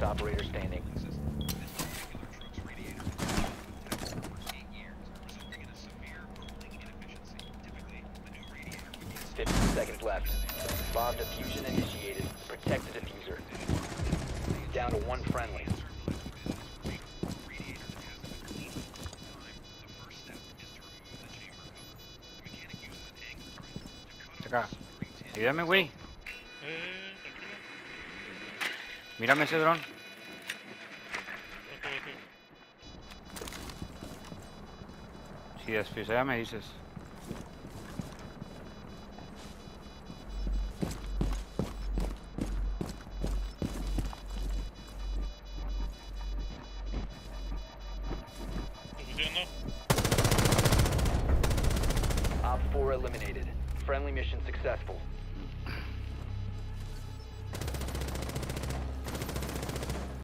Last operator standing. Fifteen seconds left. Bomb diffusion initiated. Protect the defuser. Down to one friendly. Acá. Ayúdame, güey. Mírame ese dron. Si después ya me dices. Op 4 eliminated. Friendly mission successful.